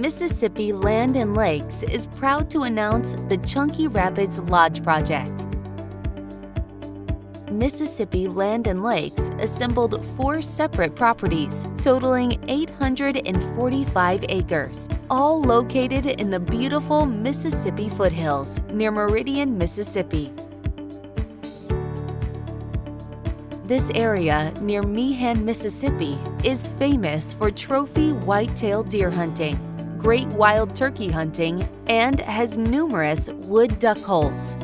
Mississippi Land and Lakes is proud to announce the Chunky Rapids Lodge Project. Mississippi Land and Lakes assembled four separate properties totaling 845 acres, all located in the beautiful Mississippi foothills near Meridian, Mississippi. This area near Meehan, Mississippi is famous for trophy white-tailed deer hunting, great wild turkey hunting, and has numerous wood duck holes.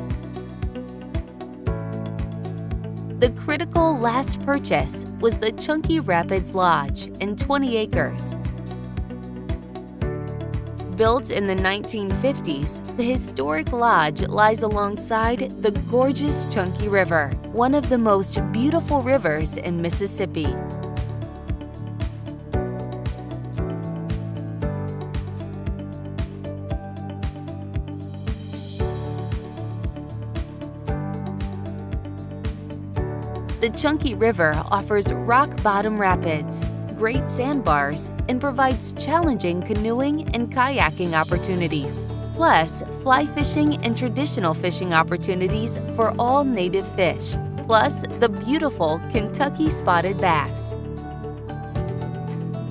The critical last purchase was the Chunky Rapids Lodge in 20 acres. Built in the 1950s, the historic lodge lies alongside the gorgeous Chunky River, one of the most beautiful rivers in Mississippi. The Chunky River offers rock-bottom rapids, great sandbars, and provides challenging canoeing and kayaking opportunities, plus fly fishing and traditional fishing opportunities for all native fish, plus the beautiful Kentucky spotted bass.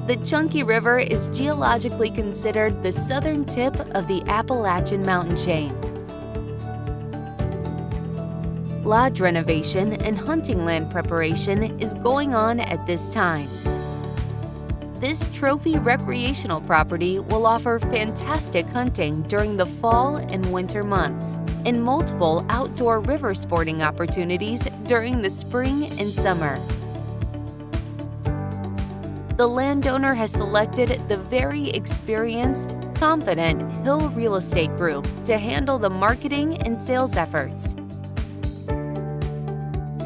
The Chunky River is geologically considered the southern tip of the Appalachian mountain chain. Lodge renovation and hunting land preparation is going on at this time. This trophy recreational property will offer fantastic hunting during the fall and winter months and multiple outdoor river sporting opportunities during the spring and summer. The landowner has selected the very experienced, confident Hill Real Estate Group to handle the marketing and sales efforts.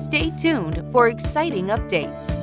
Stay tuned for exciting updates.